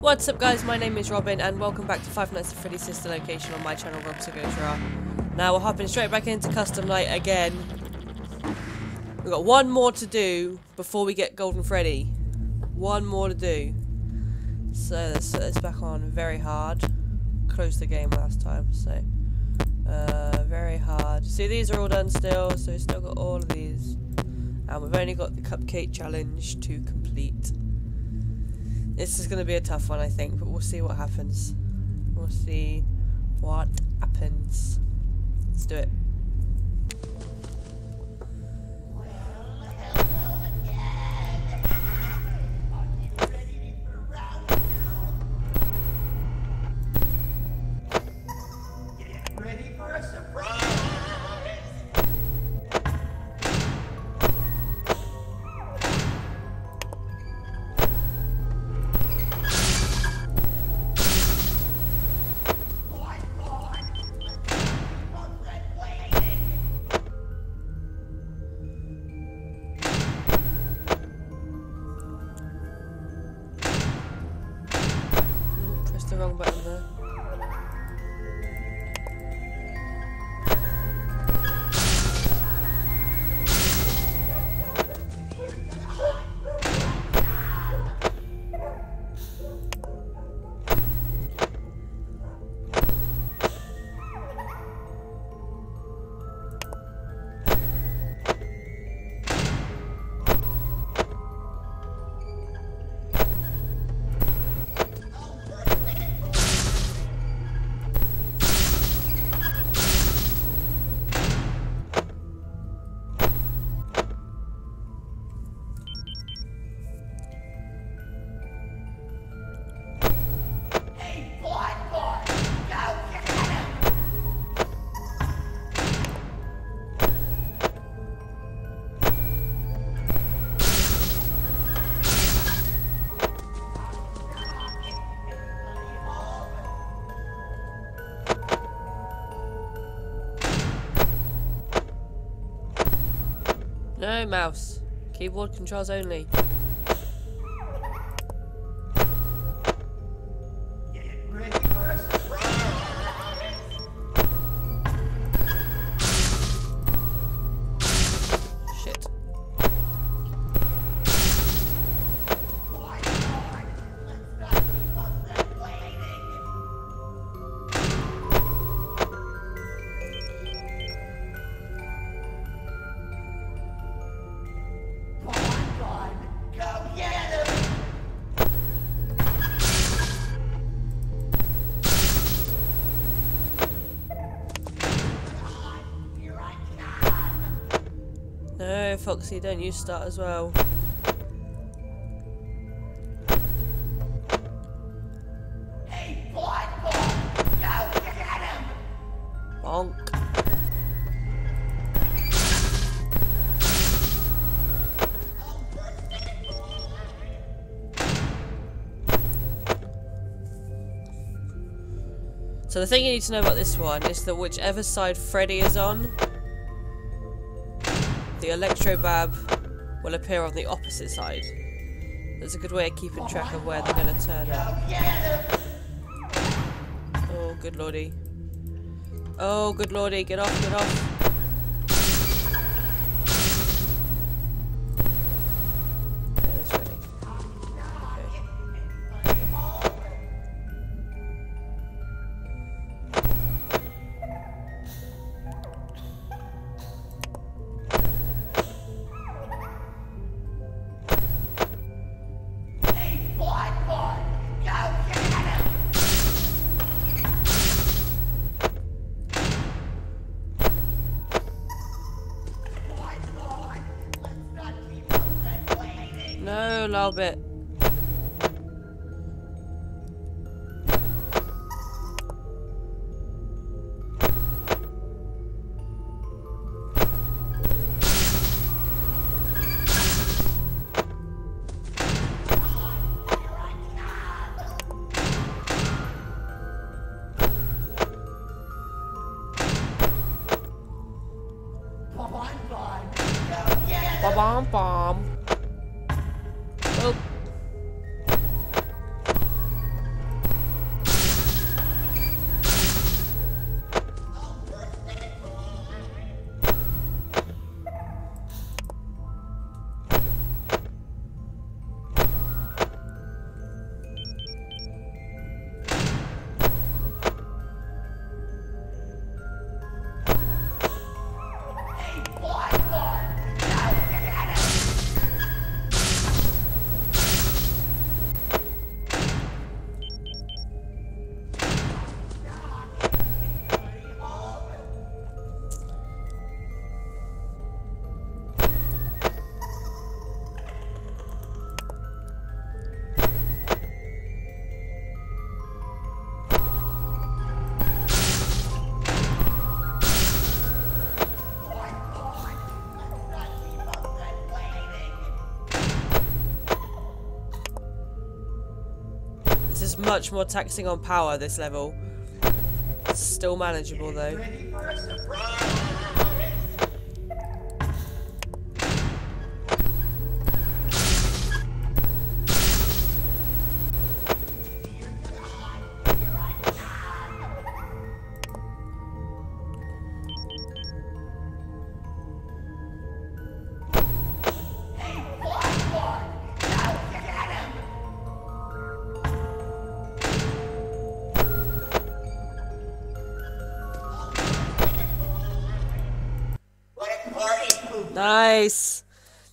What's up guys, my name is Robin and welcome back to Five Nights at Freddy's sister location on my channel Robzarr Goes Rawr. Now we're hopping straight back into custom night again. We've got one more to do before we get Golden Freddy. One more to do. So let's set this back on very hard. Closed the game last time, so uh, very hard. See these are all done still, so we've still got all of these. And we've only got the cupcake challenge to complete. This is going to be a tough one, I think, but we'll see what happens. We'll see what happens. Let's do it. No mouse. Keyboard controls only. Foxy, don't you start as well. Hey, Boy! Go get him! Bonk. So the thing you need to know about this one is that whichever side Freddy is on, the Electrobab will appear on the opposite side. That's a good way of keeping track of where they're going to turn up. Oh, good lordy. Oh, good lordy, get off, get off. Waiting! little bit. Ba-bomb bomb. Much more taxing on power this level. Still manageable though. Nice!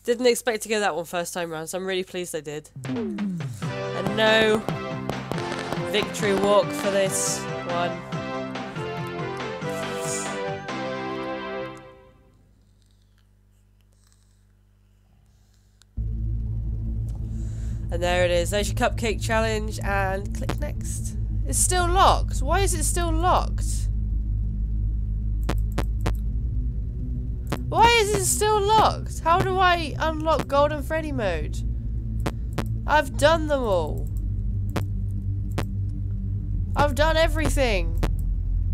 Didn't expect to get that one first time round, so I'm really pleased I did. And no victory walk for this one. And there it is. There's your cupcake challenge and click next. It's still locked. Why is it still locked? Why is it still locked? How do I unlock Golden Freddy mode? I've done them all. I've done everything.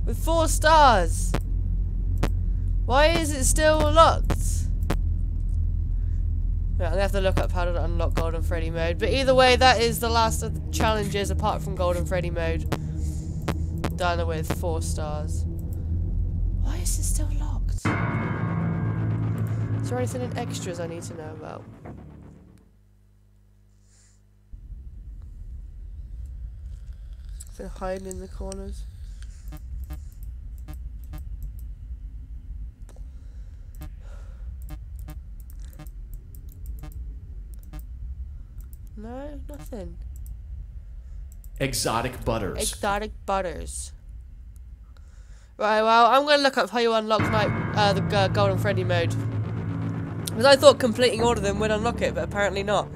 With four stars. Why is it still locked? I'm gonna have to look up how to unlock Golden Freddy mode. But either way, that is the last of the challenges apart from Golden Freddy mode. Done with four stars. Why is it still locked? Is there anything in extras I need to know about? They're hiding in the corners. No, nothing. Exotic butters. Exotic butters. Right, well, I'm going to look up how you unlock uh, the uh, Golden Freddy mode. Because I thought completing all of them would unlock it, but apparently not.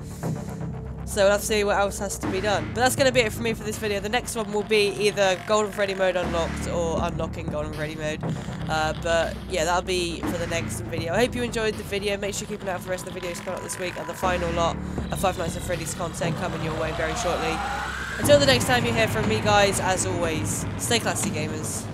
So we'll have to see what else has to be done. But that's going to be it for me for this video. The next one will be either Golden Freddy mode unlocked or unlocking Golden Freddy mode. Uh, but yeah, that'll be for the next video. I hope you enjoyed the video. Make sure you keep an eye out for the rest of the videos coming up this week and the final lot of Five Nights at Freddy's content coming your way very shortly. Until the next time you hear from me, guys, as always, stay classy, gamers.